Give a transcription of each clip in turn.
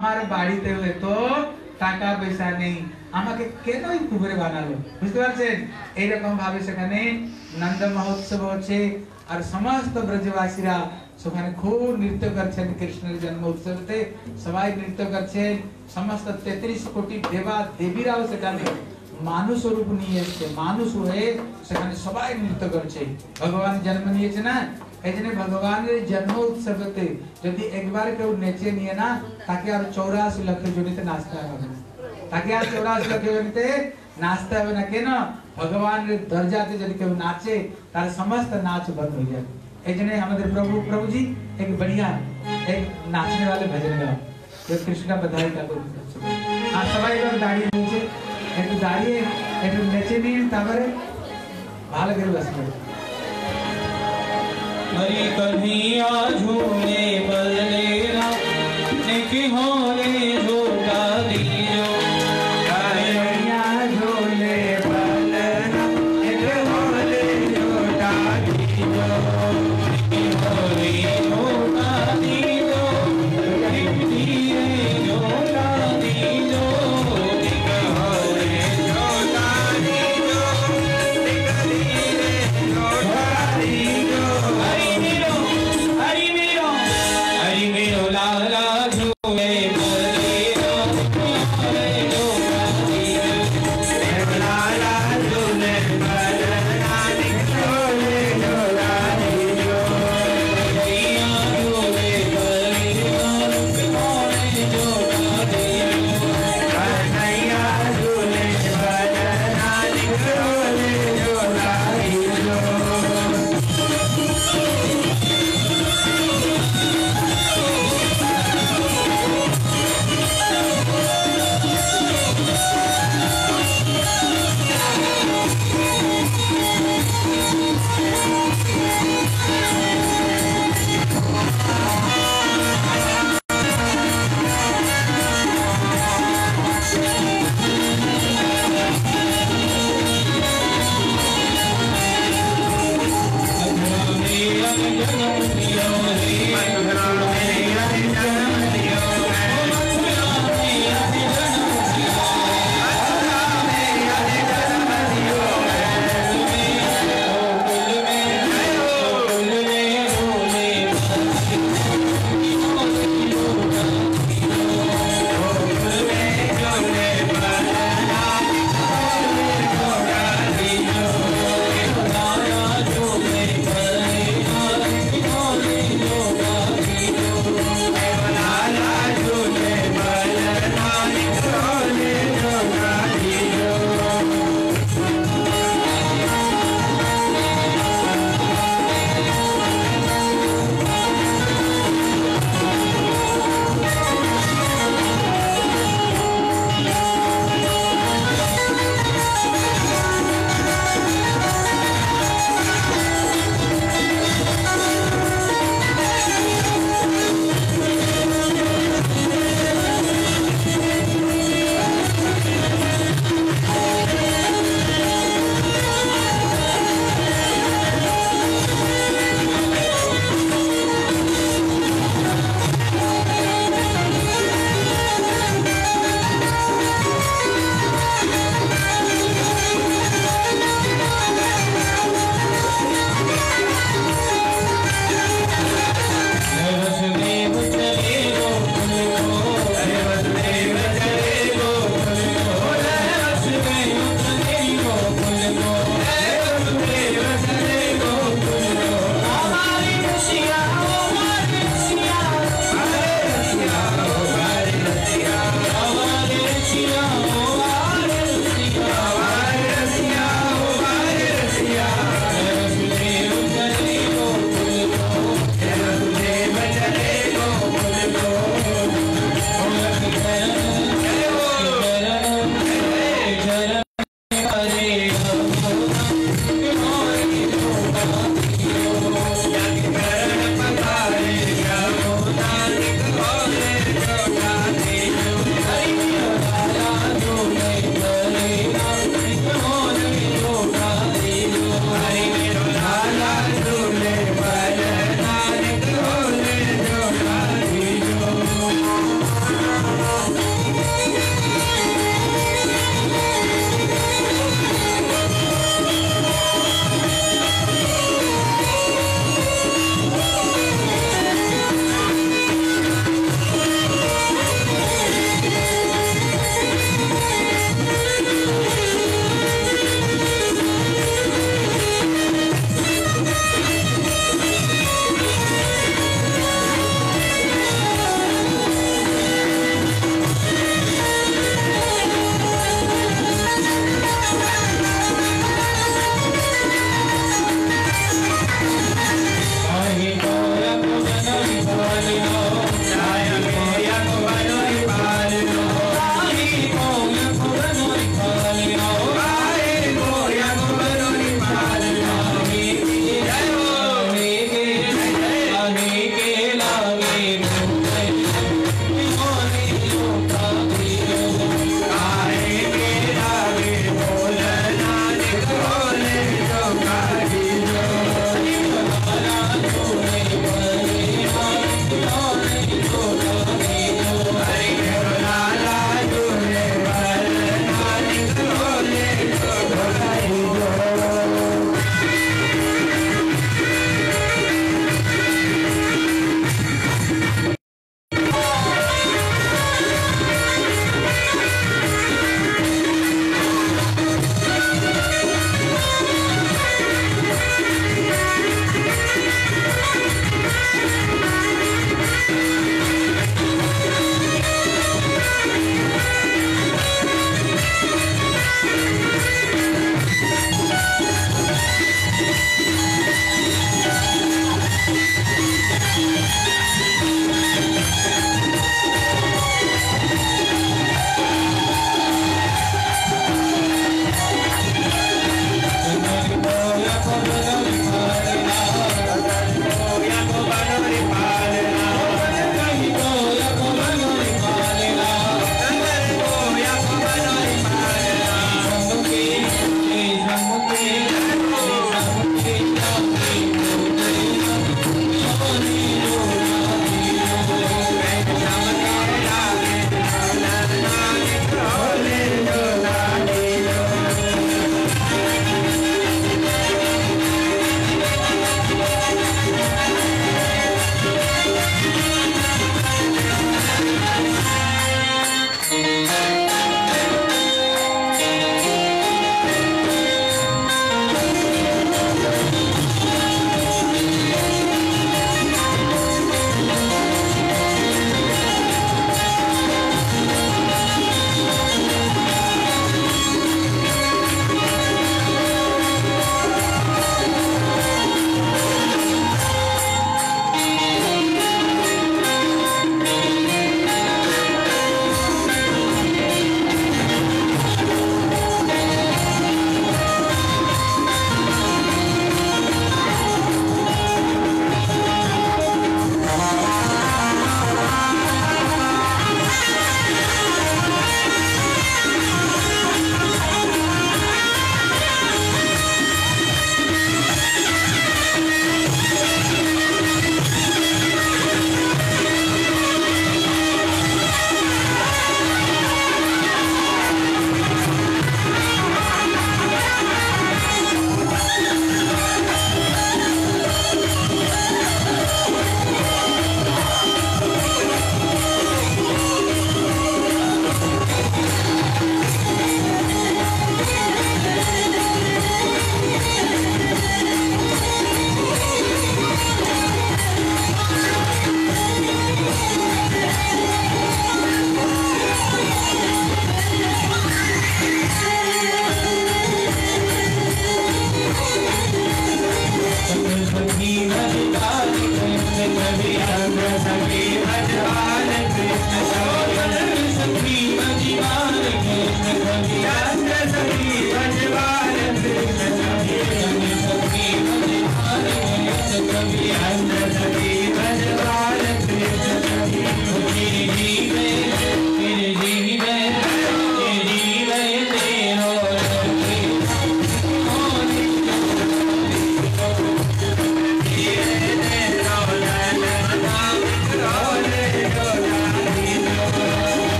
আমার বাড়িতে হয়তো টাকা পয়সা নেই আমাকে কেন এই কুবেরে বানালো বুঝতে পারছেন এইরকম ভাবে সেখানে নন্দ মহোৎসব হচ্ছে আর সমস্ত ব্রজবাসীরা সেখানে খুব নৃত্য করছেন কৃষ্ণের জন্ম উৎসবতে সবাই নৃত্য করছেন সমস্ত তেত্রিশ কোটি দেবা দেবীরাও সেখানে মানুষ রূপ নিয়ে এসছে মানুষ হয়ে সেখানে সবাই নৃত্য করছে ভগবান জন্ম নিয়েছে না এই জন্য ভগবানের জন্ম উৎসবতে যদি একবার কেউ নেচে নিয়ে না তাকে আর চৌরাশি লক্ষ জনিতে নাচতে হবে না তাকে আর চৌরাশি লক্ষ জনিতে নাচতে হবে না কেন ভগবানের দরজাতে যদি কেউ নাচে তার সমস্ত নাচ बंद हो जाए এই জন্য আমাদের প্রভু প্রভু जी एक बढ़िया एक नाचने वाले भजन गाओ जो कृष्ण का बधाई का আর সবাই এবার দাঁড়িয়ে রয়েছে একটু দাঁড়িয়ে একটু নেচে নিন তারপরে ভালো করে বসবে हरी कन्हैया झूले बदले रा हो रे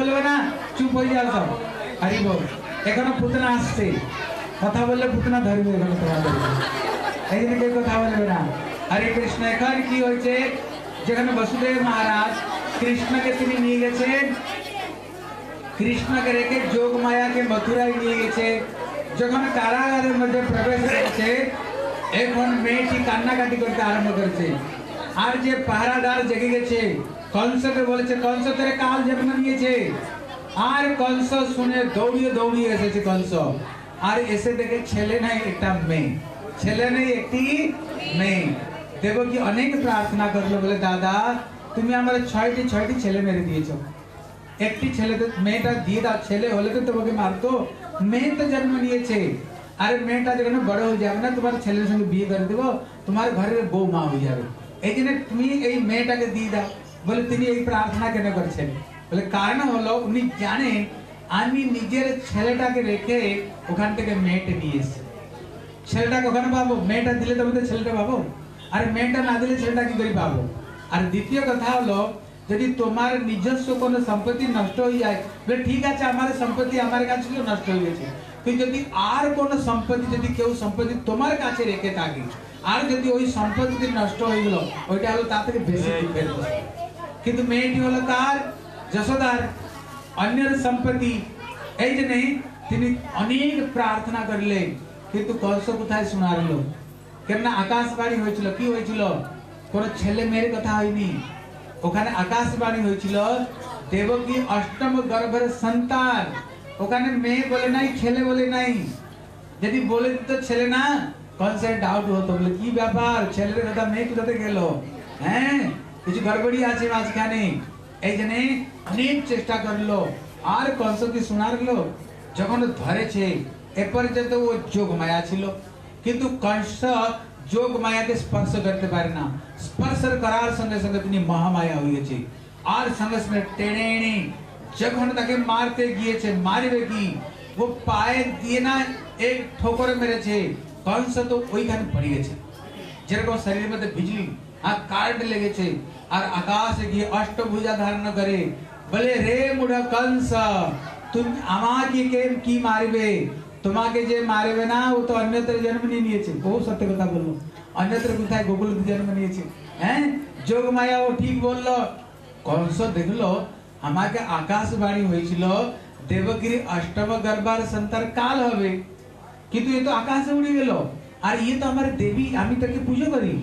বলবে না, চুপ হয়ে যাও সব। হরি বল এখনও পুতনা আসছে। কথা বললে পুতনা ধরবে এখনও তোমাদের এই জন্য। কেউ কথা বলবে না। হরে কৃষ্ণ, এখন কি হয়েছে? যেখানে বসুদেব মহারাজ কৃষ্ণকে তিনি নিয়ে গেছেন, কৃষ্ণকে রেখে যোগ মায়াকে মথুরায় নিয়ে গেছে। যখন কারাগারের মধ্যে প্রবেশ করেছে, এখন মেয়েটি কান্নাকাটি করতে আরম্ভ করেছে। আর যে পাহারাদার জেগে গেছে কংসকে বলেছে কংস কাল জন্ম নিয়েছে আর কংস শুনে দৌড়িয়ে দৌড়িয়ে এসেছে কংস আর এসে দেখে ছেলে নাই, একটা মেয়ে। ছেলে নেই, একটি মেয়ে। দেখো দেবকী অনেক প্রার্থনা করল, বলে, দাদা, তুমি আমার ছয়টি ছয়টি ছেলে মেরে দিয়েছ। একটি ছেলে তো মেয়েটা দিয়ে দাও, ছেলে হলে তো তোমাকে মারতো। মেয়ে তো জন্ম নিয়েছে। আরে মেয়েটা যখন বড় হয়ে যাবে না, তোমার ছেলের সঙ্গে বিয়ে করে দেবো, তোমার ঘরের বউ মা হয়ে যাবে। এই জন্য তুমি এই মেয়েটাকে দিয়ে দাও। বলে তিনি এই প্রার্থনা কেন করছেন? বলে কারণ হলো উনি জানেন আমি নিজের ছেলেটাকে রেখে ওখান থেকে মেয়েটা নিয়ে এসেছি। ছেলেটাকে ওখানে পাবো? মেয়েটা দিলে তবে তো ছেলেটা পাবো। আর মেয়েটা না দিলে ছেলেটা কি করে পাবো? আর দ্বিতীয় কথা হলো যদি তোমার নিজস্ব কোনো সম্পত্তি নষ্ট হয়ে যায় বলে ঠিক আছে আমার সম্পত্তি আমার কাছে নষ্ট হয়ে গেছে। কিন্তু যদি আর কোনো সম্পত্তি যদি কেউ সম্পত্তি তোমার কাছে রেখে থাকে আর যদি ওই সম্পত্তি নষ্ট হয়ে গেল ওইটা হলো তার থেকে বেশি কথা। কিন্তু মেয়েটি হলো কার? যশোদার। অন্যের সম্পত্তি। এই জন্য তিনি অনেক প্রার্থনা করলেন, কিন্তু কংস কোথায় শোনারলো? কেননা আকাশবাণী হয়েছিল, কি হয়েছিল? কোন ছেলে মেয়ের কথা হয়নি। ওখানে আকাশবাণী হয়েছিল, দেবকী অষ্টম গর্ভের সন্তান। ওখানে মেয়ে বলে নাই, ছেলে বলে নাই। যদি বলে দিত ছেলে না কনসেন্ট ডাউট হতো, বলে, কি ব্যাপার? ছেলের কথা মেয়ে কোথাতে গেল? হ্যাঁ? কিছু গড়বড়ি আছে মাঝখানে। এই জন্য অনেক চেষ্টা করল। আর কংস কি শোনারলো যখন ধরেছে এ পর্যন্ত ও যোগ মায়া ছিল। কিন্তু কংস যোগ মায়াকে স্পর্শ করতে পারে না। স্পর্শ করার সঙ্গে সঙ্গে তিনি মহামায়া হয়ে গেছে। আর সঙ্গে সঙ্গে টেনে এনে যখন তাকে মারতে গিয়েছে, মারবে কি? ও পায়ে দিয়ে না এক ঠোকরে মেরেছে। কংস তো ওইখানে পড়ে গেছে। যেরকম শরীরের মধ্যে বিজলি আর কারেন্ট লেগেছে। আর আকাশে গিয়ে অষ্টভুজা ধারণ করে। বলে, রে মুড় কংস, তুমি আমাকে কে, কি মারবে? তোমাকে যে মারবে না, ও তো অন্যত্র জন্ম নিয়ে নিয়েছে। ও সত্য কথা বলল। অন্যত্র কোথায় গোকুল জন্ম নিয়েছে? হ্যাঁ? যোগ মায়া ও ঠিক বলল, কংস, দেখল, আমাকে আকাশবাণী হয়েছিল, দেবগিরি অষ্টম গর্ভার সন্তান কাল হবে। কিন্তু এ তো আকাশে উড়ে গেল। আর ইয়ে তো আমার দেবী, আমি তাকে পুজো করি।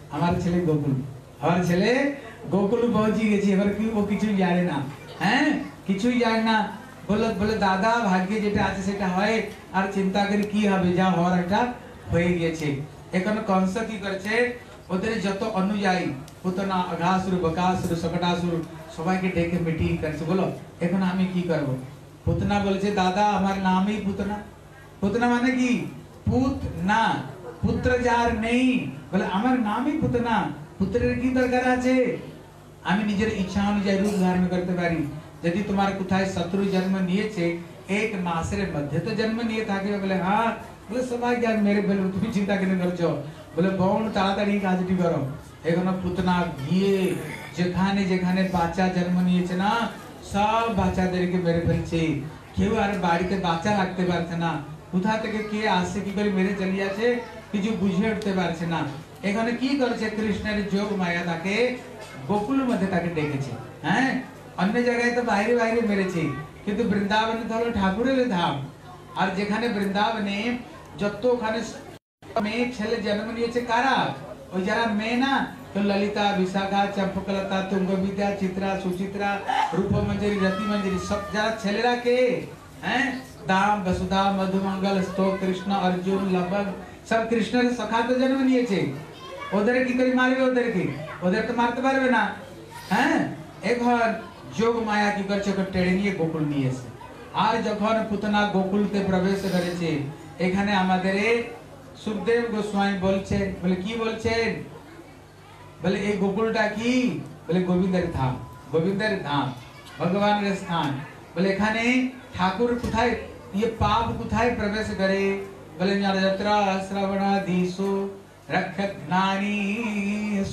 আমার ছেলে গোকুল আমার ছেলে গোকুল পৌঁছে গেছি এবার কি ও কিছুই জানে না হ্যাঁ কিছুই জানে না বলে বলে দাদা ভাগ্যে যেটা আছে সেটা হয় আর চিন্তা করে কি হবে যা হওয়ার একটা হয়ে গিয়েছে এখন কংস কি করেছে ওদের যত অনুযায়ী পুতনা অঘাসুর বকাসুর সকটাসুর সবাইকে ডেকে মিটিং করেছে বলো এখন আমি কি করব পুতনা বলেছে দাদা আমার নামই পুতনা পুতনা মানে কি পুত না পুত্র যার নেই বলে আমার নামই পুতনা পুত্রের কি দরকার আছে আমি নিজের ইচ্ছা অনুযায়ী রূপ ধারণ করতে পারি যদি তোমার কোথায় শত্রু জন্ম নিয়েছে এক মাসের মধ্যে তো জন্ম নিয়ে থাকবে বলে হ্যাঁ বলে সবাই জ্ঞান মেরে বলে তুমি চিন্তা কেন করছো বলে বোন তাড়াতাড়ি কাজটি করো এখনো পুতনা গিয়ে যেখানে যেখানে বাচ্চা জন্ম নিয়েছে না সব বাচ্চাদেরকে মেরে ফেলছে কেউ আর বাড়িতে বাচ্চা রাখতে পারছে না কোথা থেকে কে আসছে কি করে মেরে চলে যাচ্ছে কিছু বুঝে উঠতে পারছে না এখানে কি করেছে? কৃষ্ণের যোগ মায়া তাকে গোকুলের মধ্যে তাকে ডেকেছে। হ্যাঁ? অন্য জায়গায় তো বাইরে বাইরে মেরেছে। কিন্তু বৃন্দাবনে ধরো ঠাকুরের ধাম। আর যেখানে বৃন্দাবনে যত ওখানে মেয়ে ছেলে জন্ম নিয়েছে, কারা? ওই যারা মেয়ে না? তো ললিতা, বিশাখা, চম্পকলতা, তুঙ্গবিদ্যা, চিত্রা, সুচিত্রা, রূপমঞ্জরি, রতিমঞ্জরি, সব যারা ছেলেরা কে? হ্যাঁ? দাম বসুধা মধুমঙ্গল স্তো কৃষ্ণ, অর্জুন লবন সব কৃষ্ণের সখা তো জন্ম নিয়েছে। ওদের কি করে মারবে ওদের কি ওদের তো মারতে পারবে না হ্যাঁ এঘর যোগ মায়া কি করছে ওকে টেড়ে নিয়ে গোকুল নিয়ে এসে আর যখন পুতনা গোকুলতে প্রবেশ করেছে এখানে আমাদের সুখদেব গোস্বামী বলছেন বলে কি বলছেন বলে এই গোকুলটা কি বলে গোবিন্দের ধাম গোবিন্দের ধাম ভগবানের স্থান বলে এখানে ঠাকুর কোথায় ইয়ে পাপ কোথায় প্রবেশ করে বলে যাত্রা শ্রবণাধীশু রক্ষক জ্ঞানী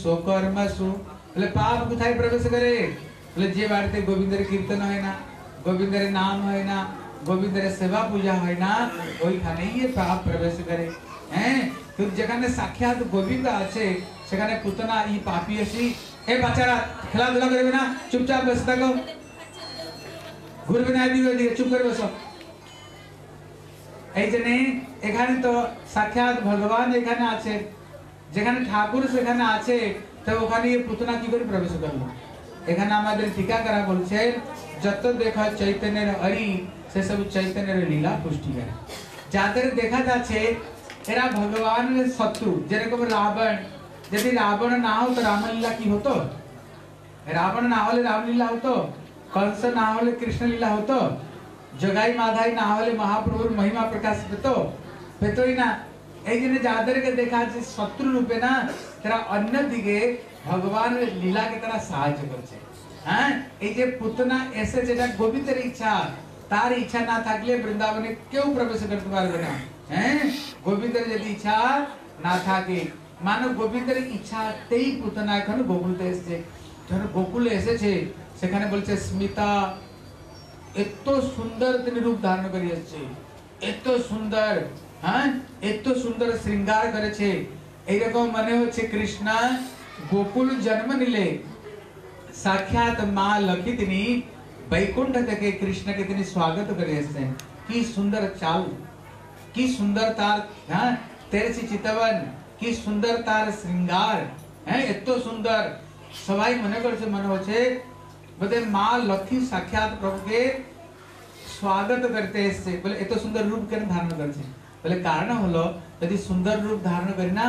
সুকর্মসু বলে পাপ কোথায় প্রবেশ করে বলে যে বাড়িতে গোবিন্দের কীর্তন হয় না গোবিন্দের নাম হয় না গোবিন্দের সেবা পূজা হয় না ওইখানেই এ পাপ প্রবেশ করে হ্যাঁ কিন্তু যেখানে সাক্ষাৎ গোবিন্দ আছে সেখানে পুতনা ই পাপি আসি এ বাচ্চারা খেলাধুলা করবে না চুপচাপ বসে থাকো ঘুরবে না এদিকে ওদিকে চুপ করে বসো এই জন্য এখানে তো সাক্ষাৎ ভগবান এখানে আছে যেখানে ঠাকুর সেখানে আছে, তো ওখানে পুতনা কি করে প্রবেশ করল? এখানে আমাদের টিকাকারা বলছেন, যত দেখা চৈতন্যের হরি সেসব চৈতন্যের লীলা পুষ্টি করে। যাদের দেখা যাচ্ছে, এরা ভগবানের শত্রু, যেরকম রাবণ। যদি রাবণ না হতো, রামলীলা কি হতো? রাবণ না হলে রামলীলা হতো? कंस না হলে কৃষ্ণলীলা হতো? জগাই মাধাই না হলে মহাপ্রভুর মহিমা প্রকাশ পেত? পেতই না। এই জন্য যাদেরকে দেখা আছে শত্রু রূপে না তারা অন্যদিকে ভগবানের লীলাকে তারা সাহায্য করছে হ্যাঁ এই যে পুতনা এসে যেটা গোবিন্দের ইচ্ছা তার ইচ্ছা না থাকলে বৃন্দাবনে কেউ প্রবেশ করতে পারবে না হ্যাঁ গোবিন্দের যদি ইচ্ছা না থাকে মানব গোবিন্দের ইচ্ছাতেই পুতনা এখন গোকুলতে এসেছে যখন গোকুলে এসেছে সেখানে বলছে স্মিতা এত সুন্দর তিনি রূপ ধারণ করে এসেছে এত সুন্দর হ্যাঁ এত সুন্দর শৃঙ্গার করেছে এইরকম মনে হচ্ছে কৃষ্ণ গোকুল জন্ম নিলে সাক্ষাৎ মা লক্ষ্মী তিনি বৈকুণ্ঠ থেকে কৃষ্ণকে তিনি স্বাগত করে এসেছেন কি সুন্দর চাল কি সুন্দর তার হ্যাঁ তেরছি চিতবন কি সুন্দর তার শৃঙ্গার হ্যাঁ এত সুন্দর সবাই মনে করছে মনে হচ্ছে বোধহয় মা লক্ষ্মী সাক্ষাৎ প্রভুকে স্বাগত করতে এসছে বলে এত সুন্দর রূপ কেন ধারণ করছে বলে কারণ হলো যদি সুন্দর রূপ ধারণ করি না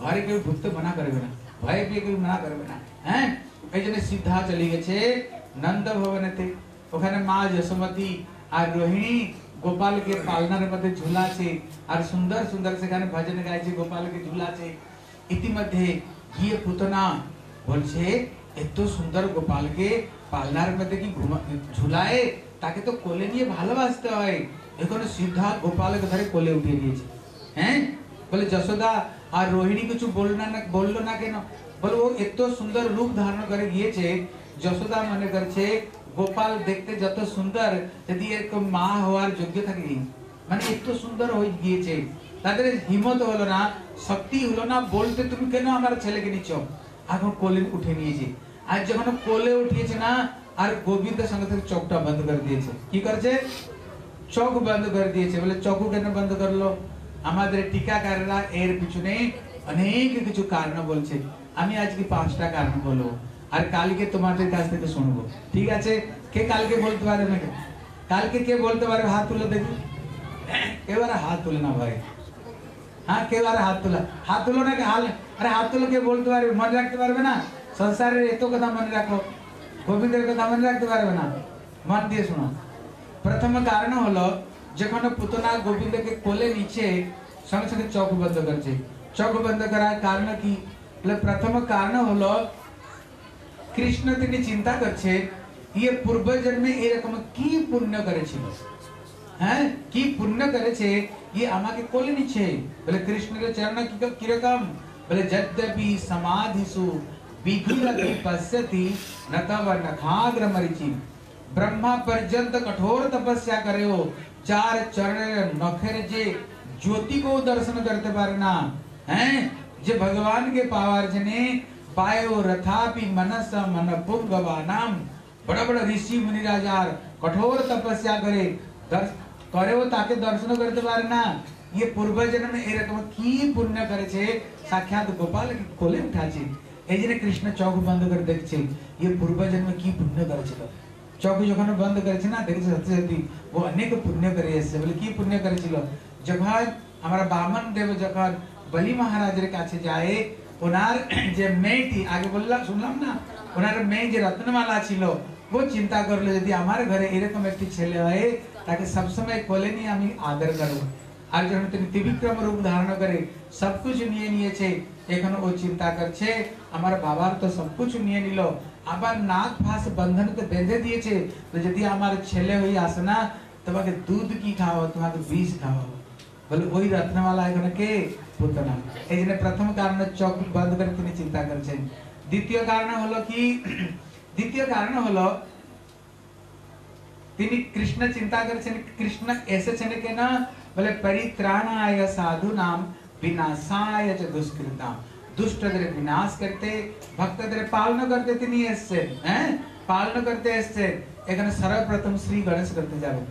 ঘরে কেউ ঢুকতে মানা করবে না ভয়ে পেয়ে কেউ মানা করবে না হ্যাঁ এই জন্য সিদ্ধা চলে গেছে নন্দ ভবনেতে ওখানে মা যশোমতী আর রোহিণী গোপালকে পালনার মধ্যে ঝুলাছে আর সুন্দর সুন্দর সেখানে ভজন গাইছে গোপালকে ঝুলাছে ইতিমধ্যে গিয়ে পুতনা বলছে এত সুন্দর গোপালকে পালনার মধ্যে কি ঝুলায় তাকে তো কোলে নিয়ে ভালোবাসতে হয় এখন সিদ্ধা গোপালকে ধরে কোলে উঠিয়ে দিয়েছে হ্যাঁ বলে যশোদা আর রোহিণী কিছু বলল না বলল না কেন বলে ও এত সুন্দর রূপ ধারণ করে গিয়েছে যশোদা মনে করছে গোপাল দেখতে যত সুন্দর যদি এরকম মা হওয়ার যোগ্য থাকে মানে এত সুন্দর হয়ে গিয়েছে তাদের হিম্মত হলো না শক্তি হলো না বলতে তুমি কেন আমার ছেলেকে নিচ্ছ এখন কোলে উঠে নিয়েছে আর যখন কোলে উঠিয়েছে না আর গোবিন্দের সঙ্গে চোখটা বন্ধ করে দিয়েছে কি করছে চোখ বন্ধ করে দিয়েছে। বলে, চোখ কেন বন্ধ করল? আমাদের টিকাকাররা এর পিছনে অনেক কিছু কারণ বলছে। আমি আজকে পাঁচটা কারণ বলব। আর কালকে তোমাদের কাছ থেকে শুনব। ঠিক আছে? কে কালকে বলতে পারে না কালকে কে বলতে পারে? হাত তুলে দেখি। এবারে হাত তুলে না ভাই। হ্যাঁ কেউ আর হাত তোলা। হাত তুলো না হাল আরে হাত তুলো কে বলতে পারবে মনে রাখতে পারবে না? সংসারের এত কথা মনে রাখো। গোবিন্দের কথা মনে রাখতে পারবে না? মন দিয়ে শোনো। প্রথম কারণ হলো যখন পুতনা গোবিন্দকে কোলে নিচে সঙ্গে সঙ্গে চোখ বন্ধ করছে চোখ বন্ধ করার কারণ কি বলে প্রথম কারণ হলো কৃষ্ণ তিনি চিন্তা করছে ইয়ে পূর্ব জন্মে এরকম কি পুণ্য করেছিল হ্যাঁ কি পুণ্য করেছে ये আমাকে কোলে নিচ্ছে বলে কৃষ্ণের চরণ কি কিরকম বলে যদ্যপি সমাধিসু বিঘুরতি পশ্যতি নতব নখাগ্র মরিচি ब्रह्मा पर्यंत कठोर तपस्या करे हो. चार चरण नखर जे ज्योति को दर्शन करते पारे ना. हैं? जे भगवान के पावर जने पायो रथापि मनस मन पुंगवानाम बड़ा बड़ा ऋषि मुनि राजा कठोर तपस्या करे. दर्श करे हो ताके दर्शन करते पारे ना. ये पूर्व जन्म ए रकम की पुण्य करे छे? साक्षात गोपाल की कोले उठा छे. ए जने कृष्ण चौक बंद कर देख छे. ये पूर्व जन्म की पुण्य करे छे तो? চোখ যখন বন্ধ করেছে না? দেখেছে? সত্যি সত্যি ও অনেক পুণ্য করে এসেছে। বলে কি পুণ্য করেছিল? যখন আমরা বামন দেব যখন বলি মহারাজের কাছে যায়, ওনার যে মেয়েটি, আগে বললাম, শুনলাম না? ওনার মেয়ে যে রত্নমালা ছিল, ও চিন্তা করল, যদি আমার ঘরে এরকম একটি ছেলে হয়, তাকে সবসময় কোলে আমি আদর করব। আর যখন তিনি ত্রিবিক্রম রূপ ধারণ করে সবকিছু নিয়ে নিয়েছে এখন ও চিন্তা করছে, আমার বাবার তো সবকিছু নিয়ে নিল। আবার নাক ফাঁস বন্ধন তো বেঁধে দিয়েছে তো যদি আমার ছেলে হয়ে আসে না, তোমাকে দুধ কি খাওয়াবো? তোমাকে বিষ খাওয়াবো। বলে, ওই রত্নমালা এখানে কে পুতনা এই জন্য প্রথম কারণ চোখ বন্ধ করে তিনি চিন্তা করছেন। দ্বিতীয় কারণ হলো কি? দ্বিতীয় কারণ হলো, তিনি কৃষ্ণ চিন্তা করেছেন, কৃষ্ণ এসেছেন কেন? বলে, পরিত্রাণায় সাধু নাম বিনাশায় চ দুষ্কৃতাম দুষ্টদের বিনাশ করতে ভক্তদের পালন করতে তিনি এসেছেন হ্যাঁ পালন করতে এসেছেন এখানে সর্বপ্রথম শ্রী গণেশ করতে যাবে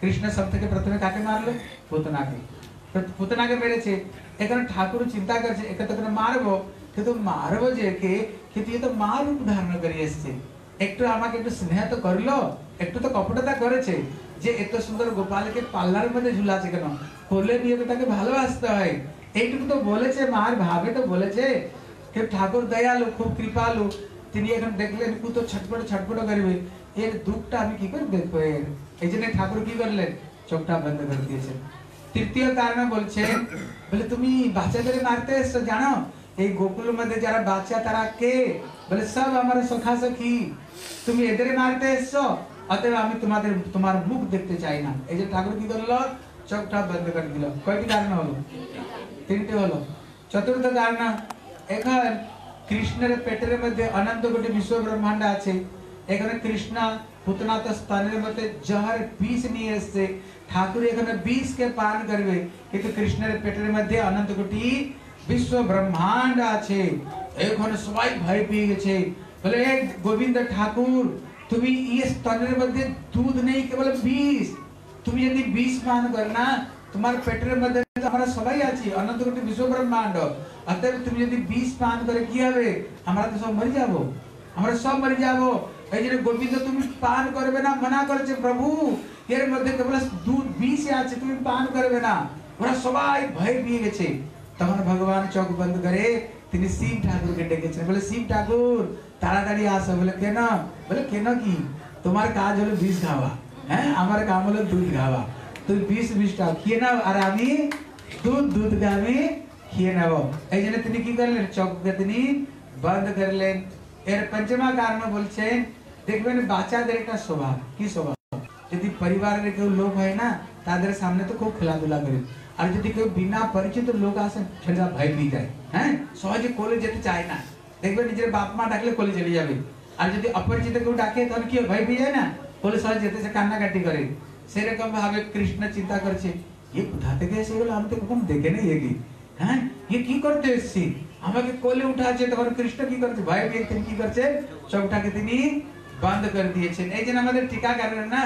কৃষ্ণ সব থেকে প্রথমে কাকে মারলো পুতনাকে পুতনাকে মেরেছে এখানে ঠাকুর চিন্তা করছে একে তো মারবো কিন্তু মারবো যে কে কিন্তু এ তো মা রূপ ধারণ করে এসছে একটু আমাকে একটু স্নেহ তো করল একটু তো কপটতা করেছে যে এত সুন্দর গোপালকে পাল্লার মধ্যে ঝুলাছে কেন কোলে নিয়ে তো তাকে ভালোবাসতে হয় এইটুকু তো বলেছে মার ভাবে তো বলেছে। কে ঠাকুর দয়ালু, খুব কৃপালু, তিনি এখন দেখলেন কু তো ছটপট ছটপট করবে। এর দুঃখটা আমি কি করে দেখব এর? এই জন্য ঠাকুর কি করলেন? চোখটা বন্ধ করে দিয়েছেন। তৃতীয় কারণে বলছে, বলে, তুমি বাচ্চাদের মারতে এসছো, জানো? এই গোকুল মধ্যে যারা বাচ্চা, তারা কে? বলে, সব আমার সখা সখী তুমি এদের মারতে এসছো? অতএব আমি তোমাদের, তোমার মুখ দেখতে চাই না। এই যে ঠাকুর কি করল? চোখটা বন্ধ করে দিল। কয়টি কারণ হলো? তিনটে হলো। চতুর্থ কারণ, এখন কৃষ্ণের পেটের মধ্যে অনন্ত কোটি বিশ্ব ব্রহ্মাণ্ড আছে। এখানে কৃষ্ণ পুতনা তো স্তনের মধ্যে জহর বিষ নিয়ে এসছে। ঠাকুর এখানে বিষকে পান করবে, কিন্তু কৃষ্ণের পেটের মধ্যে অনন্ত কোটি বিশ্ব ব্রহ্মাণ্ড আছে। এখন সবাই ভয় পেয়ে গেছে। বলে, "এ গোবিন্দ ঠাকুর, তুমি ইয়ে স্তনের মধ্যে দুধ নেই, কেবল বিষ। তুমি যদি বিষ পান কর না তোমার পেটের মধ্যে আমরা সবাই আছি, অনন্ত কোটি বিশ্ব ব্রহ্মাণ্ড অতএব তুমি যদি বিষ পান করে কি হবে? আমরা তো সব মরে যাব। আমরা সব মরে যাব। এই জন্য গোবিন্দ, তুমি পান করবে না, মানা করেছে প্রভু। এর মধ্যে কেবল দুধ, বিষ আছে, তুমি পান করবে না। ওরা সবাই ভয় পেয়ে গেছে। তখন ভগবান চোখ বন্ধ করে তিনি শিব ঠাকুরকে ডেকেছেন। বলে, শিব ঠাকুর, তাড়াতাড়ি আসো। বলে, কেন? বলে, কেন কি? তোমার কাজ হলো বিষ খাওয়া। হ্যাঁ আমার কাম হলো দুধ খাওয়া। তুই বিষ বিষটা খেয়ে নাও আর আমি দুধ দুধকে আমি খেয়ে নেব এই জন্য তিনি কি করলেন চোখকে তিনি বন্ধ করলেন এর পঞ্চমা কারণ বলছেন দেখবেন বাচ্চাদের একটা স্বভাব কি স্বভাব যদি পরিবারের কেউ লোক হয় না তাদের সামনে তো খুব খেলাধুলা করে আর যদি কেউ বিনা পরিচিত লোক আসে সেটা ভয় পেয়ে যায় হ্যাঁ সহজে কোলে যেতে চায় না দেখবে নিজের বাপ মা ডাকলে কোলে চলে যাবে আর যদি অপরিচিত কেউ ডাকে তাহলে কি হয়? ভয় পেয়ে যায় না কোলে সহজে যেতে সে কান্নাকাটি করে সেরকম ভাবে কৃষ্ণ চিন্তা করছে, এ কোথা থেকে এসে গেলো আমি তো কখন দেখে নেই এগি হ্যাঁ? এ কি করতে এসছি? আমাকে কোলে উঠাচ্ছে তখন কৃষ্ণ কি করছে? পেয়ে তিনি কি করছে? চোখটাকে তিনি বন্ধ করে দিয়েছেন। এই জন্য আমাদের টিকাকারের না,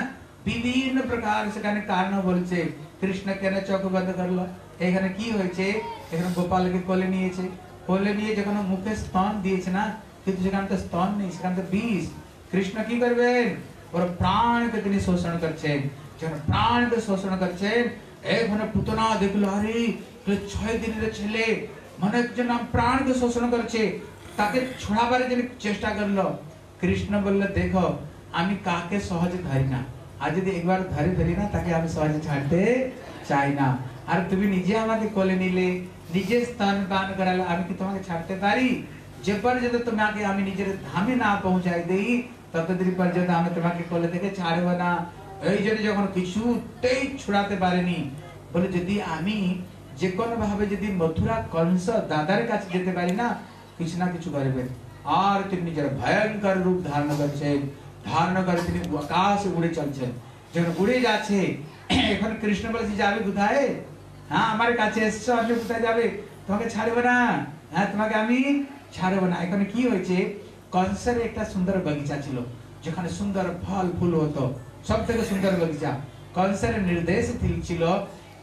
বিভিন্ন প্রকার সেখানে কারণ বলছে। কৃষ্ণ কেন চোখ বন্ধ করল? এখানে কি হয়েছে? এখানে গোপালকে কোলে নিয়েছে। কোলে নিয়ে যখন মুখে স্তন দিয়েছে না, কিন্তু সেখানে তো স্তন নেই, সেখানে তো বিষ। কৃষ্ণ কি করবেন? ওর প্রাণকে তিনি শোষণ করছেন। যখন প্রাণকে শোষণ করছেন এখন পুতনা দেখল আরে ছয় দিনের ছেলে মানে নাম প্রাণকে শোষণ করছে তাকে ছড়াবার জন্য চেষ্টা করল কৃষ্ণ বলল দেখো আমি কাকে সহজে ধরি না আর যদি একবার ধরে ফেলি না তাকে আমি সহজে ছাড়তে চাই না আর তুমি নিজে আমাকে কোলে নিলে নিজে স্তন পান করালে আমি কি তোমাকে ছাড়তে পারি যে পর্যন্ত তোমাকে আমি নিজের ধামে না পৌঁছাই দেই ততদিন পর্যন্ত আমি তোমাকে কোলে থেকে ছাড়বো না এই জন্য যখন কিছুতেই ছুড়াতে পারেনি, বলে যদি আমি যে কোনো ভাবে যদি মথুরা কংস দাদার কাছে যেতে পারি না, কিছু না কিছু করবেন আর তিনি নিজের ভয়ঙ্কর রূপ ধারণ করছেন, ধারণ করে তিনি আকাশে উড়ে চলছেন। যখন উড়ে যাচ্ছে, এখন কৃষ্ণ বলেছে, যাবে কোথায়? হ্যাঁ আমার কাছে এসছো আপনি কোথায় যাবে? তোমাকে ছাড়বে না? হ্যাঁ তোমাকে আমি ছাড়বো না। এখানে কি হয়েছে? কনসের একটা সুন্দর বাগিচা ছিল, যেখানে সুন্দর ফল, ফুল হতো। সব থেকে সুন্দর বাগিচা কনসের নির্দেশ থিল- ছিল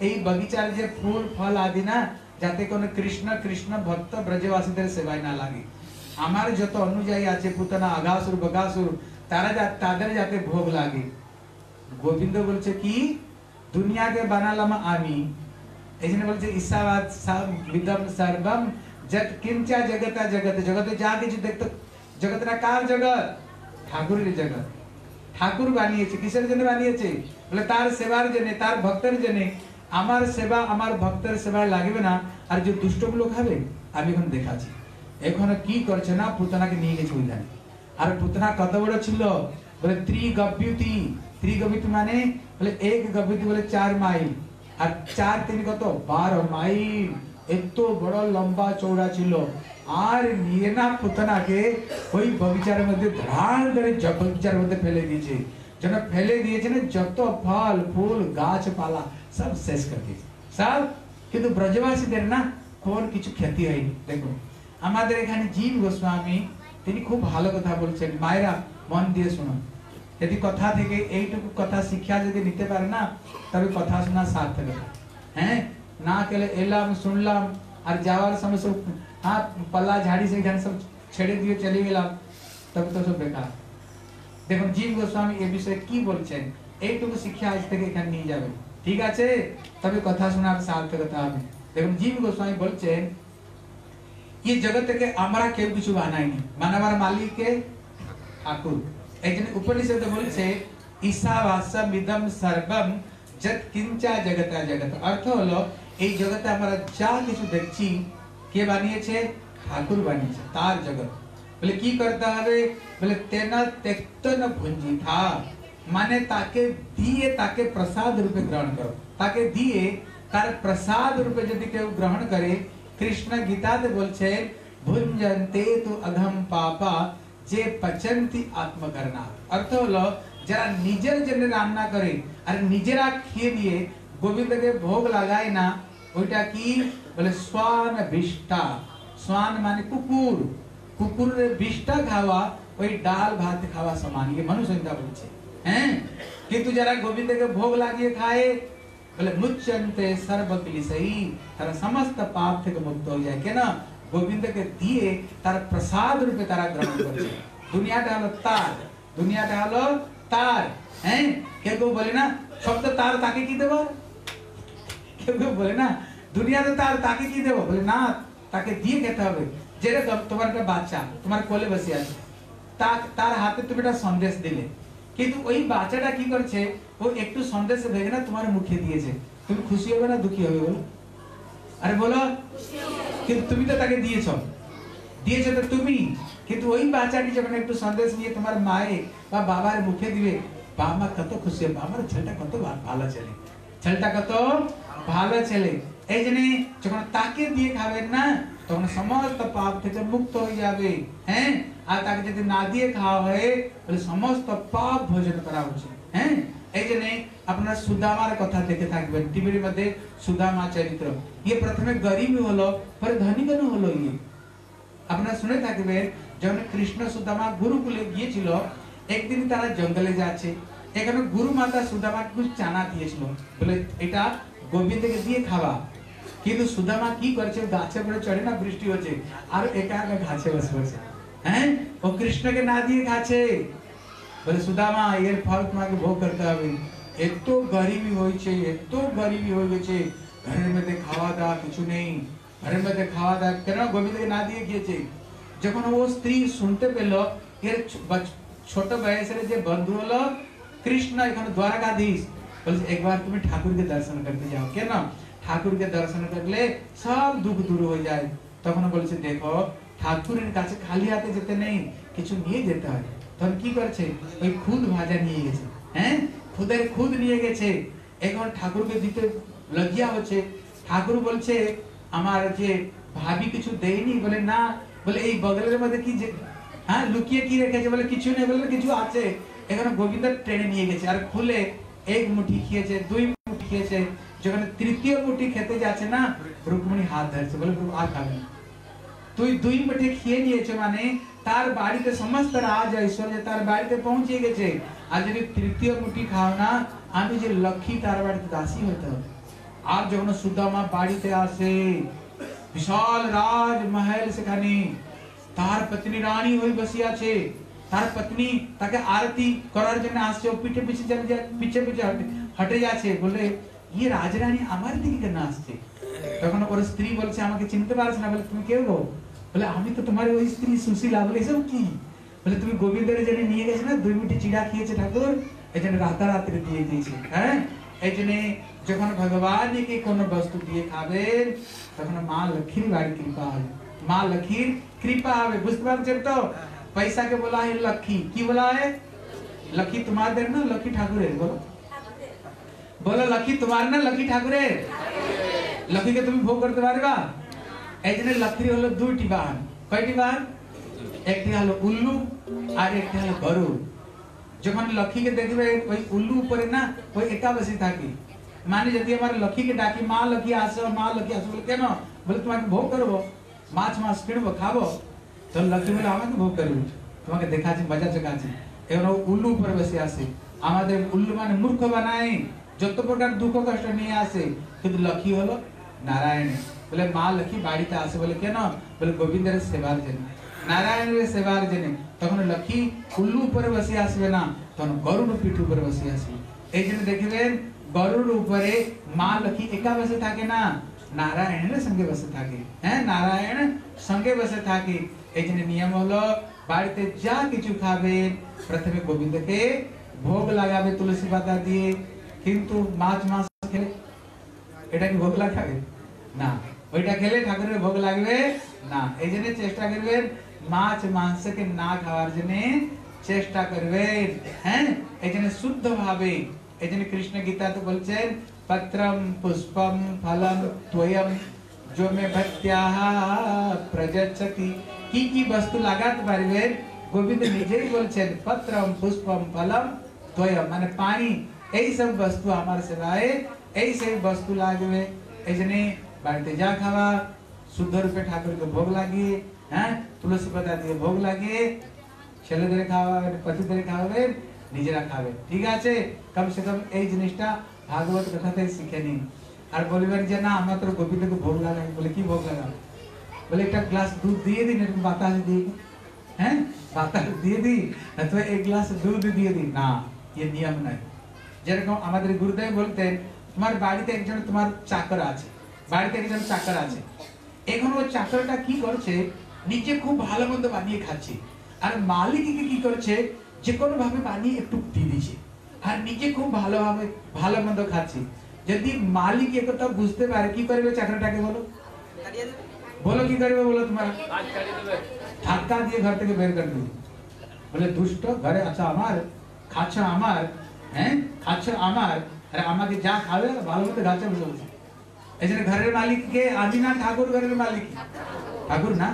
এই বাগিচার যে ফুল ফল আদি না যাতে কোনো কৃষ্ণ কৃষ্ণ ভক্ত ব্রজবাসীদের সেবায় না লাগে আমার যত অনুযায়ী আছে পুতনা আগাসুর বগাসুর তারা যা- তাদের যাতে ভোগ লাগে গোবিন্দ বলছে কি দুনিয়াকে বানালাম আমি এই জন্য বলছে ঈশাবাদ বিদম সর্বম যত কিঞ্চা জগতা জগত জগতে যা কিছু দেখতো জগৎটা কার জগৎ ঠাকুরের জগৎ ঠাকুর বানিয়েছে, কিসের জন্য বানিয়েছে? বলে, তার সেবার জন্য, তার ভক্তের জন্য। আমার সেবা, আমার ভক্তের সেবায় লাগবে না। আর যে দুষ্টগুলো খাবে, আমি এখন দেখাচ্ছি। এখন কি করছে না, পুতনাকে নিয়ে গেছে ওইখানে আর পুতনা কত বড় ছিল? বলে, ত্রিগব্যুতি। ত্রিগব্যুতি মানে বলে, এক গব্যুতি বলে, চার মাইল। আর চার তিন কত? বারো মাইল। এত বড় লম্বা চৌড়া ছিল আর নিয়ে না পুতনাকে ওই বগিচার মধ্যে ধার ধরে জ- বগিচার মধ্যে ফেলে দিয়েছে যেন ফেলে দিয়েছে না যত ফল ফুল গাছপালা সব শেষ করে দিয়েছে সব কিন্তু ব্রজবাসীদের না কোন কিছু ক্ষতি হয়নি দেখুন আমাদের এখানে জীব গোস্বামী তিনি খুব ভালো কথা বলছেন মায়েরা মন দিয়ে শুনুন যদি কথা থেকে এইটুকু কথা শিক্ষা যদি নিতে পারে না তবে কথা শোনা সার্থকতা হ্যাঁ না কেলে এলাম শুনলাম আর যাওয়ার সময় সব হাত পাল্লা ঝাড়ি से এখানে সব ছেড়ে দিয়ে চলে গেলাম তবে তো সব বেকার দেখুন জীব গোস্বামী এ বিষয়ে কি বলছেন এইটুকু শিক্ষা আজ থেকে এখানে নিয়ে যাবে ঠিক আছে তবে কথা শোনার সার্থকতা হবে দেখুন জীব গোস্বামী বলছেন এই জগৎ থেকে আমরা কেউ কিছু বানাইনি বানাবার মালিক কে ঠাকুর এই জন্য উপনিষদ বলছে ঈশাবাসম ইদম সর্বম যত কিঞ্চা জগতা জগত অর্থ হলো এই জগতে আমরা যা কিছু দেখছি কে বানিয়েছে ঠাকুর বানিয়েছে তার জগৎ বলে কি করতে হবে বলে তেনা তেক্তন ভুঞ্জি থা মানে তাকে দিয়ে তাকে প্রসাদ রূপে গ্রহণ করো তাকে দিয়ে তার প্রসাদ রূপে যদি কেউ গ্রহণ করে কৃষ্ণ গীতাতে বলছে ভুঞ্জন্তে তু অঘম পাপা যে পচন্তি আত্মকরণা অর্থ হলো যারা নিজের জন্য রান্না করে আর নিজেরা খেয়ে দিয়ে গোবিন্দকে ভোগ লাগায় না ওইটা কি বলে স্বান বিষ্টা স্বান মানে কুকুর কুকুরের বিষ্টা খাওয়া ওই ডাল ভাত খাওয়া সমান ये মনু সংহিতা বলছে হ্যাঁ কিন্তু যারা গোবিন্দকে ভোগ লাগিয়ে খায় বলে মুচ্চন্তে সর্বকিলিসই তারা সমস্ত পাপ থেকে মুক্ত হয়ে যায় কেন গোবিন্দকে দিয়ে তার প্রসাদ রূপে তারা গ্রহণ করছে দুনিয়াটা হলো তার দুনিয়াটা হলো তার হ্যাঁ কেউ কেউ বলে না সব তো তার তাকে কি দেবো কেউ বলে না, দুনিয়াতে তার তাকে কি দেবো? বলে, না, তাকে দিয়ে খেতে হবে। যেরকম তোমার একটা বাচ্চা, তোমার কোলে বসে আছে। তার হাতে তুমি একটা সন্দেশ দিলে। কিন্তু ওই বাচ্চাটা কি করছে, ও একটু সন্দেশ না তোমার মুখে দিয়েছে। তুমি খুশি হবে না দুঃখী হবে বলো? আরে বলো, কিন্তু তুমি তো তাকে দিয়েছ। দিয়েছ তো তুমি। কিন্তু ওই বাচ্চাটি যখন একটু সন্দেশ নিয়ে তোমার মায়ে বা বাবার মুখে দিবে, বাবা কত খুশি হবে আমার ছেলেটা কত ভালো ছেলে। ছেলেটা কত ভালো ছেলে। এই জন্য যখন তাকে দিয়ে খাবেন না, তখন সমস্ত পাপ থেকে মুক্ত হয়ে যাবে হ্যাঁ? আর তাকে যদি না দিয়ে খাওয়া হয়, তাহলে সমস্ত পাপ ভোজন করা উচিত হ্যাঁ? এই জন্য আপনারা সুদামার কথা দেখে থাকবেন, টিভির মধ্যে সুদামা চরিত্র। ইয়ে প্রথমে গরিব হলো, পরে ধনী কেন হলো ইয়ে? আপনারা শুনে থাকবেন, যখন কৃষ্ণ সুদামা গুরুকুলে গিয়েছিল, একদিন তারা জঙ্গলে যাচ্ছে। এখানে গুরু মাতা সুদামা কিছু চানা দিয়েছিল। বলে, এটা গোবিন্দকে দিয়ে খাওয়া কিন্তু সুদামা কি করছে গাছে পরে চড়ে না বৃষ্টি হচ্ছে আর একা একা গাছে বসে বসে হ্যাঁ ও কৃষ্ণকে না দিয়ে খাচ্ছে বলে সুদামা এর ফল তোমাকে ভোগ করতে হবে এত গরিবি হয়েছে এত গরিবি হয়ে গেছে ঘরের মধ্যে খাওয়া দাওয়া কিছু নেই ঘরের মধ্যে খাওয়া দাওয়া কেন গোবিন্দকে না দিয়ে গিয়েছে যখন ও স্ত্রী শুনতে পেল এর ছ- বাচ- ছোট বয়সের যে বন্ধু হলো কৃষ্ণ এখানে দ্বারকাধীশ বলছে, একবার তুমি ঠাকুরকে দর্শন করতে যাও। কেন? ঠাকুরকে দর্শন করলে সব দুঃখ দূর হয়ে যায়। তখন বলছে, দেখো, ঠাকুরের কাছে খালি হাতে যেতে নেই, কিছু নিয়ে যেতে হয়। তখন কি করছে? ওই খুদ ভাজা নিয়ে গেছে। হ্যাঁ? খুদের খুদ নিয়ে গেছে। এখন ঠাকুরকে দিতে লজ্জা হচ্ছে। ঠাকুর বলছে, আমার যে ভাবি কিছু দেয়নি বলে না, বলে এই বগলের মধ্যে কি যে হ্যাঁ লুকিয়ে কি রেখেছে বলে কিছু নেই বলে কিছু আছে? এখানে গোবিন্দ ট্রেনে নিয়ে গেছে। আর খুলে এক মুঠি খেয়েছে দুই মুঠি খেয়েছে যখন তৃতীয় মুঠি খেতে যাচ্ছে না রুকমণি হাত ধরছে বলে "প্রভু, আর খাবে না তুই দুই মুঠি খেয়ে নিয়েছে মানে তার বাড়িতে সমস্ত রাজ ঐশ্বর্য তার বাড়িতে পৌঁছে গেছে আর যদি তৃতীয় মুঠি খাও না আমি যে লক্ষ্মী তার বাড়িতে দাসী হতে হবে আর যখন সুদামা বাড়িতে আসে বিশাল রাজ মহল সেখানে তার পত্নী রানী হয়ে বসে আছে তার পত্নী তাকে আরতি করার জন্য আসছে ও পিঠে পিছে চলে যায় পিছে পিছে হটে হটে যাচ্ছে বলে ইয়ে রাজরানী আমার দিকে কেন আসছে তখন ওর স্ত্রী বলছে আমাকে চিনতে পারছ না বলে তুমি কেউ গো বলে আমি তো তোমার ওই স্ত্রী সুশীলা বলে এসব কি বলে তুমি গোবিন্দের জন্য নিয়ে গেছে না দুই মিনিট চিড়া খেয়েছে ঠাকুর এই জন্য রাতারাত্রি দিয়ে দিয়েছে হ্যাঁ এই জন্য যখন ভগবানকে কোনো বস্তু দিয়ে খাবেন তখন মা লক্ষ্মীর বাড়ি কৃপা হবে মা লক্ষ্মীর কৃপা হবে বুঝতে পারছেন তো पैसा के बोला है लक्की की बोला है लक्की तुम्हारे ना लक्की ठाकुर है बोलो बोलो लक्की तुम्हारे ना लक्की ठाकुर है लक्की के তুমি ভোগ করতে পারবা এই জন্য লক্ষ্মী হলো দুইটি বাহন কয়টি বাহন একটি হলো উল্লু আর একটি হলো গরু যখন লক্ষ্মীকে দেখবে ওই উল্লু উপরে না ওই একাদশী থাকে মানে যদি আমার লক্ষ্মীকে ডাকি মা লক্ষ্মী আসো মা লক্ষ্মী আসো বলে কেন বলে তোমাকে ভোগ করবো মাছ মাছ কিনবো খাবো তো লক্ষ্মী বলে আমাকে ভোগ করবি তোমাকে দেখাচ্ছি মজা চকাচ্ছি এবার ও উল্লু উপরে বসে আসে আমাদের উল্লু মানে মূর্খ বানায় যত প্রকার দুঃখ কষ্ট নিয়ে আসে কিন্তু লক্ষ্মী হলো নারায়ণ বলে মা লক্ষ্মী বাড়িতে আসে বলে কেন বলে গোবিন্দের সেবার জন্য নারায়ণের সেবার জন্য তখন লক্ষ্মী উল্লু উপরে বসে আসবে না তখন গরুর পিঠ উপরে বসে আসবে এই জন্য দেখবেন গরুর উপরে মা লক্ষ্মী একা বসে থাকে না নারায়ণের সঙ্গে বসে থাকে। হ্যাঁ নারায়ণ সঙ্গে বসে থাকে। এই জন্য নিয়ম হলো, বাড়িতে যা কিছু খাবে, প্রথমে গোবিন্দকে ভোগ লাগাবে, তুলসী পাতা দিয়ে। কিন্তু মাছ মাছ খেলে এটা কি ভোগ লাগাবে? না। ওইটা খেলে ঠাকুরের ভোগ লাগবে না। এই জন্য চেষ্টা করবেন, মাছ মাংসকে না খাওয়ার জন্য চেষ্টা করবেন। হ্যাঁ এই জন্য শুদ্ধ ভাবে এই জন্য কৃষ্ণ গীতাতে বলছেন পত্রম পুষ্পম ফলম ত্বয়ম जो में भक्त्याः प्रजच्छति কি কি বস্তু লাগাতে পারবেন গোবিন্দ নিজেই বলছেন পত্রম পুষ্পম ফলম ত্বয়ম মানে পানি এই সব বস্তু আমার সেবায় এই সেই বস্তু লাগবে এই জন্য বাড়িতে যা খাওয়া শুদ্ধ রূপে ঠাকুরকে ভোগ লাগিয়ে হ্যাঁ তুলসী পাতা দিয়ে ভোগ লাগিয়ে ছেলেদের খাওয়াবেন পতিদের খাওয়াবেন নিজেরা খাবেন ঠিক আছে কম সে কম এই জিনিসটা ভাগবত কথা শিখে নিন। আর বলবেন যে, না, আমরা তো গোবিন্দকে ভোগ লাগাই। বলে, কি ভোগ লাগাবো বলে, একটা গ্লাস দুধ দিয়ে দিন, এরকম বাতাস দিয়ে। হ্যাঁ? বাতাস দিয়ে দিই, অথবা এক গ্লাস দুধ দিয়ে দিই। না ये নিয়ম নাই যেরকম আমাদের গুরুদেব বলতেন, তোমার বাড়িতে একজন তোমার চাকর আছে। বাড়িতে একজন চাকর আছে। এখন ওই চাকরটা কি করছে? নিজে খুব ভালো মন্দ বানিয়ে খাচ্ছে। আর মালিককে কি করছে? যে কোনো ভাবে বানিয়ে একটু দিয়ে দিচ্ছে আর নিজে খুব ভালোভাবে ভালো মন্দ খাচ্ছি। যদি মালিক একথা বুঝতে পারে, কি করবে চাকরটাকে বলো? বলো কি করবে বলো তোমার? ধাক্কা দিয়ে ঘর থেকে বের করে দেবে বলে, দুষ্ট, ঘরে আচ্ছা আমার, খাচ্ছ আমার হ্যাঁ? খাচ্ছ আমার, আর আমাকে যা খাবে, ভালো মতো বসে বসে। এই জন্য ঘরের মালিককে আমি না ঠাকুর ঘরের মালিক। ঠাকুর না?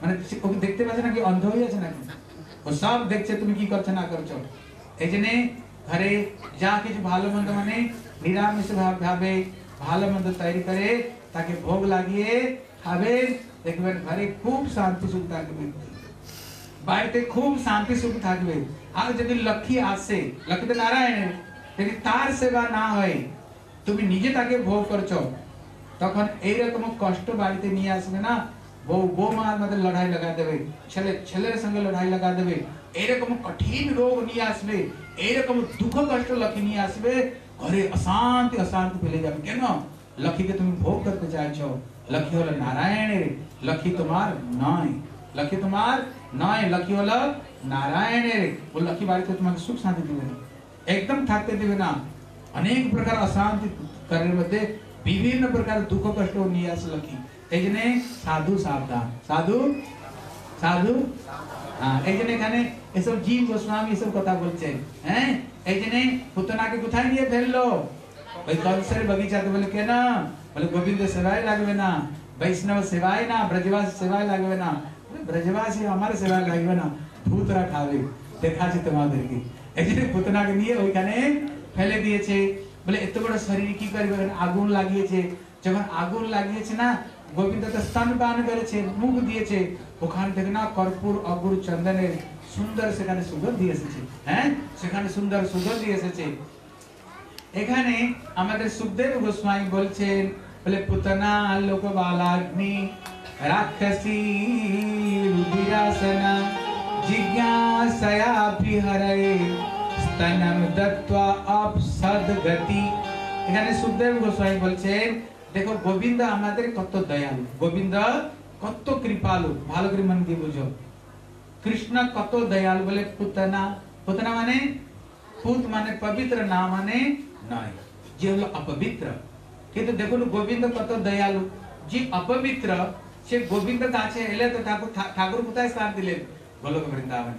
মানে ওকে দেখতে পাচ্ছে নাকি? অন্ধ হয়ে আছে নাকি? ও সব দেখছে, তুমি কি করছ, না করছ। এই জন্য ঘরে যা কিছু ভালো মন্দ মানে নিরামিষ ভাব ভাবে ভালো মন্দ তৈরি করে তাকে ভোগ লাগিয়ে খাবেন দেখবেন ঘরে খুব শান্তি সুখ থাকবে বাড়িতে খুব শান্তি সুখ থাকবে আর যদি লক্ষ্মী আসে লক্ষ্মী তো নারায়ণ যদি তার সেবা না হয় তুমি নিজে তাকে ভোগ করছো তখন এইরকম কষ্ট বাড়িতে নিয়ে আসবে না বউ বৌমার মধ্যে লড়াই লাগা দেবে ছেলে ছেলের সঙ্গে লড়াই লাগা দেবে এইরকম কঠিন রোগ নিয়ে আসবে এইরকম দুঃখ কষ্ট লক্ষ্মী নিয়ে আসবে ঘরে অশান্তি অশান্তি ফেলে যাবে কেন লক্ষ্মীকে তুমি ভোগ করতে চাইছো লক্ষ্মী হলো নারায়ণের লক্ষ্মী তোমার নয় লক্ষ্মী তোমার নয় লক্ষ্মী হলো নারায়ণের ও লক্ষ্মী বাড়িতে তোমাকে সুখ শান্তি দিবে না একদম থাকতে দিবে না অনেক প্রকার অশান্তি করার মধ্যে বিভিন্ন প্রকার দুঃখ কষ্ট নিয়ে আসে লক্ষ্মী এই জন্য সাধু সাবধান সাধু সাধু? এই জন্য এখানে এসব জীব গোস্বামী এসব কথা বলছেন। হ্যাঁ? এই জন্য পুতনাকে কোথায় নিয়ে ফেলল? ওই কলসের বাগিচাতে বলে, কেন? বলে, গোবিন্দ সেবায় লাগবে না, বৈষ্ণব সেবায় না, ব্রজবাস সেবায় লাগবে না। ব্রজবাসী আমার সেবায় লাগবে না, ভূতরা খাবে, দেখাচ্ছে তোমাদেরকে। এই জন্য পুতনাকে নিয়ে ওইখানে ফেলে দিয়েছে। বলে, এত বড় শরীর কি করবে? আগুন লাগিয়েছে। যখন আগুন লাগিয়েছে না গোবিন্দ তো স্তন পান করেছে, মুখ দিয়েছে। ওখান হ্যাঁ? আমাদের সুখদেব গোস্বামী বলছেন, বলে, পুতনা লোকবালাগ্নি, রাক্ষসী জিজ্ঞাসয়া বিহরে স্তনম দত্ত্বা অপসদ গতি এখানে সুখদেব গোস্বামী বলছেন দেখো, গোবিন্দ আমাদের কত দয়ালু। গোবিন্দ কত কৃপালু। ভালো করে মন দিয়ে বুঝো। কৃষ্ণ কত দয়ালু বলে পুতনা। পুতনা মানে পুত মানে পবিত্র, না মানে নয় যে হলো অপবিত্র। কিন্তু দেখুন, গোবিন্দ কত দয়ালু। যে অপবিত্র, সে গোবিন্দ কাছে এলে তো ঠাকুর ঠাকুর কোথায় স্থান দিলেন? গোলক বৃন্দাবন।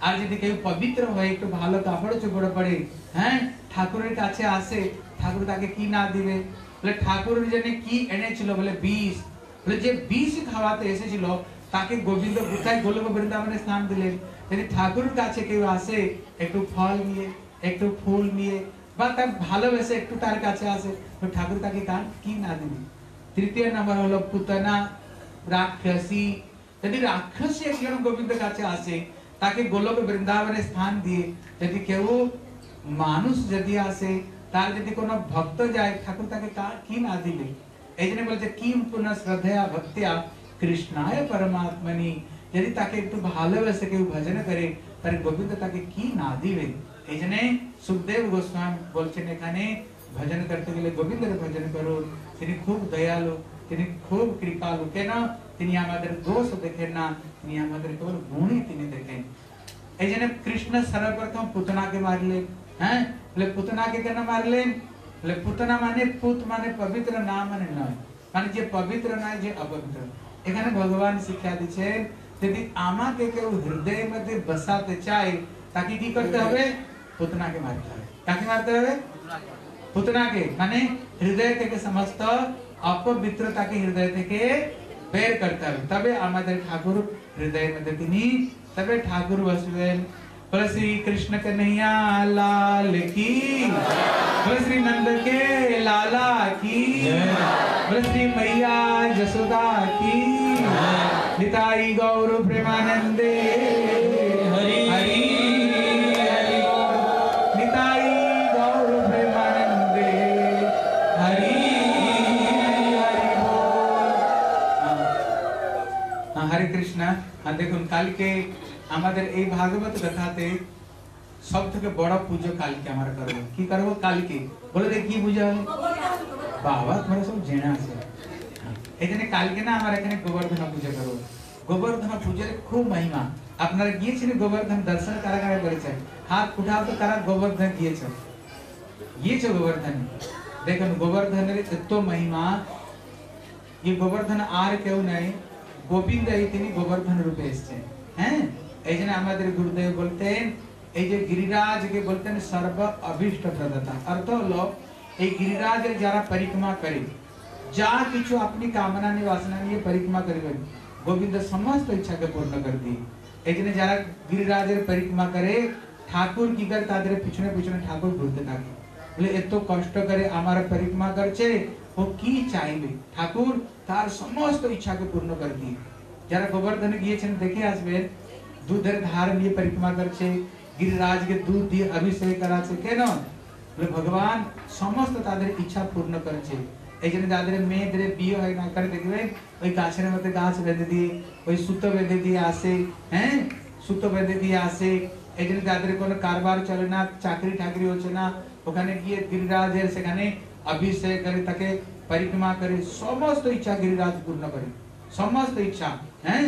আর যদি কেউ পবিত্র হয়, একটু ভালো কাপড় চোপড় পরে হ্যাঁ ঠাকুরের কাছে আসে, ঠাকুর তাকে কি না দিবে? বলে ঠাকুর জন্য কি এনেছিল বলে বিষ। বলে যে বিষ খাওয়াতে এসেছিল, তাকে গোবিন্দ কোথায় গোলক বৃন্দাবনে স্থান দিলেন। যদি ঠাকুরের কাছে কেউ আসে, একটু ফল নিয়ে, একটু ফুল নিয়ে, বা তার ভালোবেসে একটু তার কাছে আসে ঠাকুর তাকে কান কি না দিবে? তৃতীয় নম্বর হলো পুতনা রাক্ষসী। যদি রাক্ষসী একজন গোবিন্দ কাছে আসে, তাকে গোলক বৃন্দাবনে স্থান দিয়ে, যদি কেউ মানুষ যদি আসে তার যদি কোনো ভক্ত যায় ঠাকুর তাকে কা- কি না দিবে এই জন্য বলছে কিম পুনঃ শ্রদ্ধা ভক্তিয়া কৃষ্ণায় পরমাত্মনি যদি তাকে একটু ভালোবেসে কেউ ভজন করে তাহলে গোবিন্দ তাকে কি না দিবে এই জন্য সুখদেব গোস্বামী বলছেন এখানে ভজন করতে গেলে গোবিন্দের ভজন করুন তিনি খুব দয়ালু তিনি খুব কৃপালু কেন তিনি আমাদের দোষ দেখেন না তিনি আমাদের কেবল গুণই তিনি দেখেন এই জন্য কৃষ্ণ সর্বপ্রথম পুতনাকে মারলেন হ্যাঁ বলে পুতনাকে কেন মারলেন বলে পুতনা মানে পুত মানে পবিত্র না মানে নয় মানে যে পবিত্র নয় যে অপবিত্র এখানে ভগবান শিক্ষা দিচ্ছেন যদি আমাকে কেউ হৃদয় মধ্যে বসাতে চায় তাকে কি করতে হবে পুতনাকে মারতে হবে কাকে মারতে হবে পুতনাকে মানে হৃদয় থেকে সমস্ত অপবিত্রতাকে হৃদয় থেকে বের করতে হবে তবে আমাদের ঠাকুর হৃদয় মধ্যে তিনি তবে ঠাকুর বসবেন बोले श्री कृष्ण कन्हैया लाल की। बोले श्री नंद के लाला की। बोले श्री मैया जसोदा की। निताई गौर प्रेमानंदे। हरी। हाँ, हाँ, हाँ देखो कल के আমাদের এই ভাগবত কথাতে সব থেকে বড় পুজো কালকে আমরা করবো কি করবো কালকে বলে দেখ কি পুজো হবে বাবা তোমরা সব জেনে আছে এই জন্য কালকে না আমার এখানে গোবর্ধন পুজো করবো গোবর্ধন পুজোর খুব মহিমা আপনারা গিয়েছিলেন গোবর্ধন দর্শন কারা কারা করেছেন হাত উঠাও তো কারা গোবর্ধন গিয়েছ গিয়েছো গোবর্ধন দেখুন গোবর্ধনের এত মহিমা এই গোবর্ধন আর কেউ নাই গোবিন্দ এই তিনি গোবর্ধন রূপে এসেছেন হ্যাঁ এই জন্য আমাদের গুরুদেব বলতেন এই যে গিরিরাজকে বলতেন সর্ব অভীষ্ট প্রদাতা অর্থ হলো এই গিরিরাজের যারা পরিক্রমা করে যা কিছু আপনি কামনা নিয়ে বাসনা নিয়ে পরিক্রমা করবেন গোবিন্দ সমস্ত ইচ্ছাকে পূর্ণ করে দিয়ে এই জন্য যারা গিরিরাজের পরিক্রমা করে ঠাকুর কি করে তাদের পিছনে পিছনে ঠাকুর ঘুরতে থাকে বলে এত কষ্ট করে আমার পরিক্রমা করছে ও কি চাইবে ঠাকুর তার সমস্ত ইচ্ছাকে পূর্ণ করে দিয়ে যারা গোবর্ধনে গিয়েছেন দেখে আসবেন দুধের ধার নিয়ে পরিক্রমা করছে গিরিরাজকে দুধ দিয়ে অভিষেক করাচ্ছে কেন বলে ভগবান সমস্ত তাদের ইচ্ছা পূর্ণ করেছে এই জন্য যাদের মেয়েদের বিয়ে হয় না করে দেখবেন ওই গাছের মধ্যে গাছ বেঁধে দিয়ে ওই সুতো বেঁধে দিয়ে আসে হ্যাঁ সুতো বেঁধে দিয়ে আসে এই জন্য যাদের কোনো কারবার চলে না চাকরি ঠাকরি হচ্ছে না ওখানে গিয়ে গিরিরাজের সেখানে অভিষেক করে তাকে পরিক্রমা করে সমস্ত ইচ্ছা গিরিরাজ পূর্ণ করে সমস্ত ইচ্ছা হ্যাঁ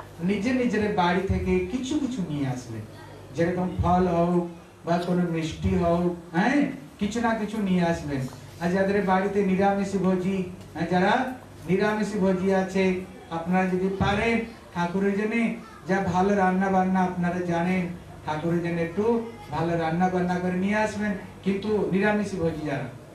নিজে নিজের বাড়ি থেকে কিছু কিছু নিয়ে আসবেন যেরকম ফল হোক বা কোনো মিষ্টি হোক হ্যাঁ? কিছু না কিছু নিয়ে আসবেন। আর যাদের বাড়িতে নিরামিষ ভোজি হ্যাঁ, যারা নিরামিষ ভোজি আছে আপনারা যদি পারেন ঠাকুরের জন্য যা ভালো রান্না বান্না আপনারা জানেন ঠাকুরের জন্য একটু ভালো রান্না বান্না করে নিয়ে আসবেন। কিন্তু নিরামিষ ভোজি যারা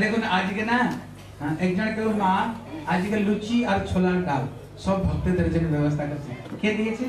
দেখুন আজকে না হ্যাঁ, একজন কেউ মা আজকে লুচি আর ছোলার ডাল সব ভক্তদের জন্য ব্যবস্থা করছে। কে দিয়েছে?